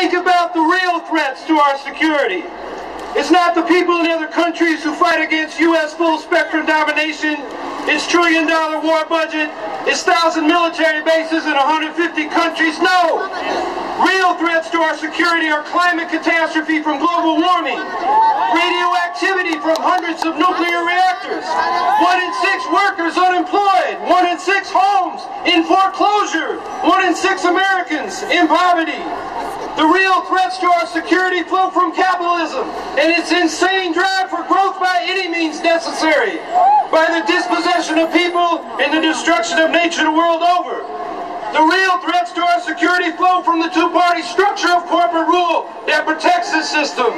think about the real threats to our security. It's not the people in other countries who fight against U.S. full-spectrum domination, its trillion-dollar war budget, its thousand military bases in 150 countries. No! Real threats to our security are climate catastrophe from global warming, radioactivity from hundreds of nuclear reactors, one in six workers unemployed, one in six homes in foreclosure, one in six Americans in poverty, the real threats to our security flow from capitalism and its insane drive for growth by any means necessary, by the dispossession of people and the destruction of nature the world over. The real threats to our security flow from the two-party structure of corporate rule that protects this system.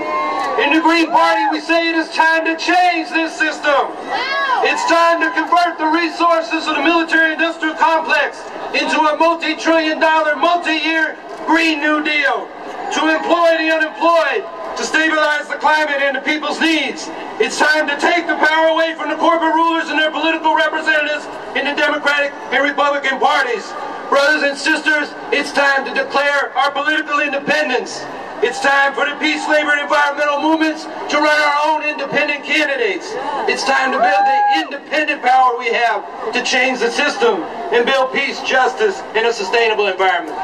In the Green Party, we say it is time to change this system. It's time to convert the resources of the military-industrial complex into a multi-trillion dollar, multi-year Green New Deal, to employ the unemployed, to stabilize the climate and the people's needs. It's time to take the power away from the corporate rulers and their political representatives in the Democratic and Republican parties. Brothers and sisters, it's time to declare our political independence. It's time for the peace, labor, and environmental movements to run our own independent candidates. It's time to build the independent power we have to change the system and build peace, justice, and a sustainable environment.